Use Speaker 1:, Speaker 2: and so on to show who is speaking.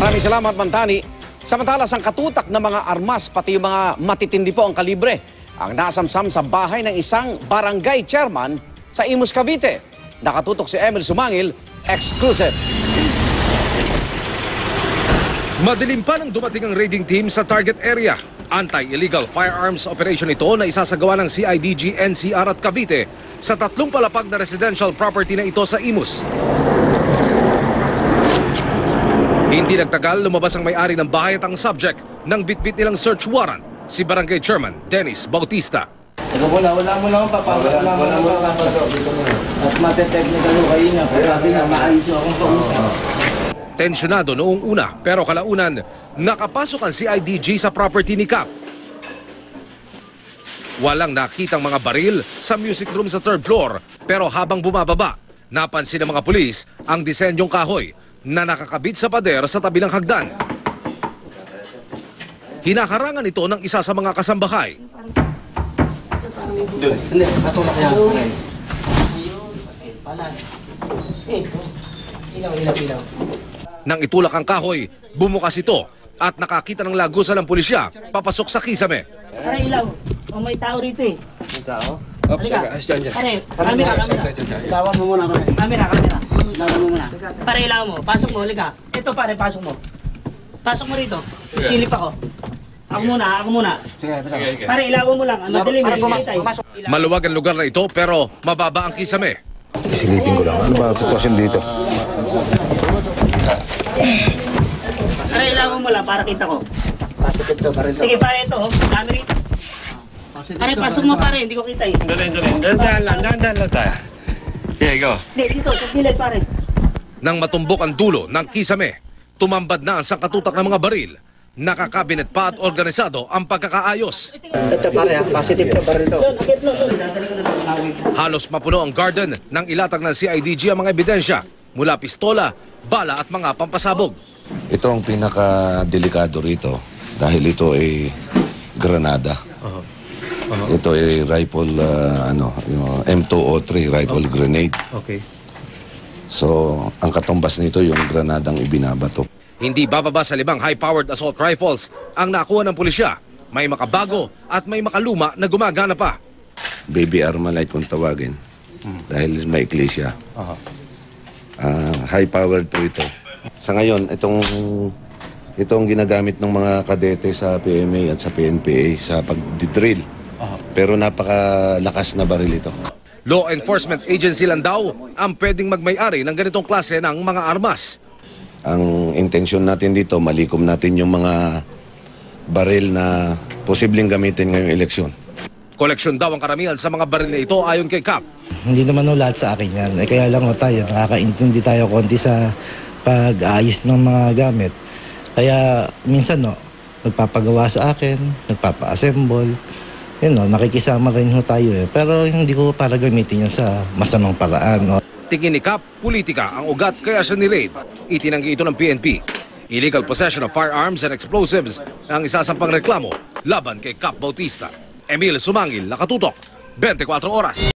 Speaker 1: Maraming salamat, Mantani. Samantala, ang katutak ng mga armas, pati yung mga matitindi po ang kalibre, ang nasamsam sa bahay ng isang barangay chairman sa Imus, Cavite. Nakatutok si Emil Sumangil, exclusive.
Speaker 2: Madilim pa nang dumating ang raiding team sa target area. Anti-illegal firearms operation ito na isasagawa ng CIDG, NCR at Cavite sa tatlong palapag na residential property na ito sa Imus. Hindi nagtagal, lumabas ang may-ari ng bahay at ang subject ng bitbit nilang search warrant, si Barangay Chairman Dennis Bautista.
Speaker 3: Ikaw wala, wala mo lang papasok. Wala, wala mo lang papasok. At mate-technical ko kayo na. Pagkati na, maayos yung akong kausap.
Speaker 2: Tensyonado noong una pero kalaunan nakapasok ang CIDG sa property ni Cap. Walang nakitang mga baril sa music room sa third floor pero habang bumababa, napansin ng mga pulis ang disenyong kahoy na nakakabit sa pader sa tabi ng hagdan. Hinaharangan ito ng isa sa mga kasambahay. Nang itulak ang kahoy, bumukas ito at nakakita ng lagusan ng pulisya papasok sa kisame.
Speaker 4: Pare, ilaw. O may tao rito eh.
Speaker 3: May tao?
Speaker 4: Halika. Pare, camera, camera.
Speaker 3: Ilawan mo muna kami.
Speaker 4: Camera, camera.
Speaker 3: Ilawan mo muna.
Speaker 4: Pare, ilaw mo. Pasok mo, halika. Ito pare, pasok mo. Pasok mo rito. Silip ako. Ako muna, ako muna.
Speaker 3: Sige, pasok.
Speaker 4: Pare, ilawan mo lang. Ang madilim,
Speaker 3: Pare,
Speaker 4: hindi
Speaker 3: pumasok,
Speaker 4: kita eh.
Speaker 3: pumasok.
Speaker 2: Maluwag ang lugar na ito pero mababa ang kisame.
Speaker 5: Silipin ko lang. Ano ba ang sitwasyon dito?
Speaker 4: Pare, ilawan mo lang para kita ko.
Speaker 3: Positive to, pare.
Speaker 4: Sige, pare, ito. oh. Camera rito. Pare, pasok mo pare. Hindi ko kita eh.
Speaker 6: Dali, dali. Dandan lang, dandan lang tayo. Here you go.
Speaker 4: Hindi, dito. Sa gilid, pare.
Speaker 2: Nang matumbok ang dulo ng kisame, tumambad na ang sangkatutak ng mga baril. Nakakabinet pa at organisado ang pagkakaayos.
Speaker 3: Ito pare, ha? positive to,
Speaker 4: akit mo. doon.
Speaker 2: Halos mapuno ang garden nang ilatag ng CIDG ang mga ebidensya mula pistola, bala at mga pampasabog.
Speaker 5: Ito ang pinaka-delikado rito dahil ito ay granada. Ito ay rifle, ah, ano, yung M203 rifle grenade.
Speaker 6: Okay.
Speaker 5: So, ang katumbas nito yung granadang ibinabato.
Speaker 2: Hindi bababa sa limang high-powered assault rifles ang nakuha ng pulisya. May makabago at may makaluma na gumagana pa.
Speaker 5: Baby Armalite kung tawagin. Dahil maikli siya. Ah, high-powered po ito. Sa ngayon, itong itong ginagamit ng mga kadete sa PMA at sa PNPA sa pagdidrill. Pero napakalakas na baril ito.
Speaker 2: Law enforcement agency lang daw ang pwedeng magmay-ari ng ganitong klase ng mga armas.
Speaker 5: Ang intensyon natin dito, malikom natin yung mga baril na posibleng gamitin ngayong eleksyon.
Speaker 2: Koleksyon daw ang karamihan sa mga baril na ito ayon kay Cap.
Speaker 7: Hindi naman ho lahat sa akin yan. Eh, kaya lang ho tayo, nakakaintindi tayo konti sa pag-ayos ng mga gamit. Kaya minsan no, nagpapagawa sa akin, nagpapa-assemble. Yun no, nakikisama rin ho tayo eh. Pero hindi ko para gamitin yan sa masamang paraan. No.
Speaker 2: Tingin ni Cap, politika ang ugat kaya siya ni-raid. Itinanggi ito ng PNP. Illegal possession of firearms and explosives ang isasampang reklamo laban kay Cap Bautista. Emil Sumangil, Nakatutok, 24 Oras.